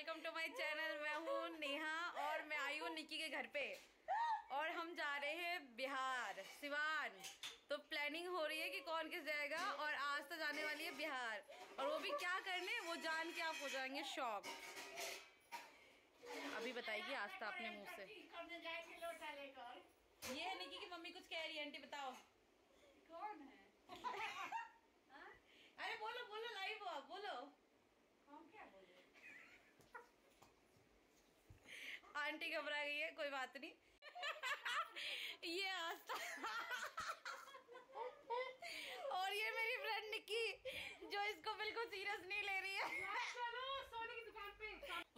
Welcome to my channel मैं हूँ नेहा और मैं आई हूँ निक्की के घर पे। और हम जा रहे हैं बिहार, सिवान। तो प्लानिंग हो रही है कि कौन किस जाएगा और आज तो जाने वाली है बिहार। और वो भी क्या करने, वो जान के आप हो जाएँगे शॉक। अभी बताइए आस्था अपने मुँह से। ये है निक्की की मम्मी कुछ कह रही है, आंटी बताओ। कौन है अरे बोलो बोलो लाइव हो आप बोलो हम क्या बोले आंटी घबरा गई है कोई बात नहीं। ये आस्था। और ये मेरी फ्रेंड निक्की जो इसको बिल्कुल सीरियस नहीं ले रही है। चलो सोने की दुकान पे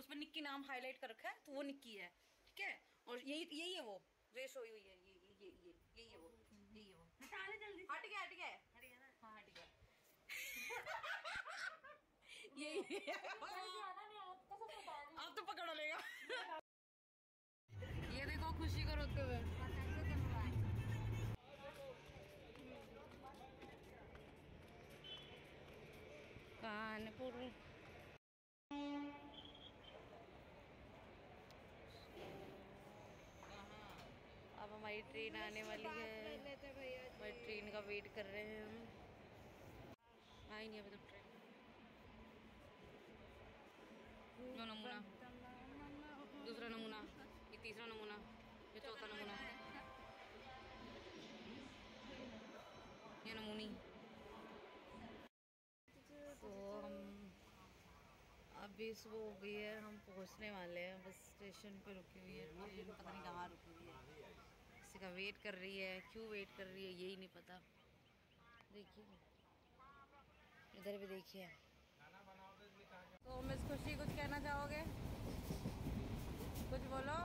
उसमें निक्की नाम हाईलाइट कर रखा है तो वो निक्की है ठीक है? और यही यही है वो। रेस हुई हुई है ये ये ये ये यही है वो यही है वो। हटा ले जल्दी हट गया हट गया। हट गया ना। हाँ हट गया। यही है ज़्यादा नहीं आप तो सब बता रही अब तो पकड़ लेगा ये देखो खुशी को रोते हुए कानपुर। अब हमारी ट्रेन आने वाली है। हमारी ट्रेन का वेट कर रहे हैं हम। आई नहीं अभी तक ट्रेन। या नमूनी। तो हम अभी सुबह हो गई है हम पहुँचने वाले हैं बस स्टेशन पे रुकी हुई है। ट्रेन पता नहीं कहाँ रुकी हुई है। किसी का वेट कर रही है क्यों वेट कर रही है यही नहीं पता। देखिए इधर भी देखिए। तो मिस खुशी कुछ कहना चाहोगे? कुछ बोलो।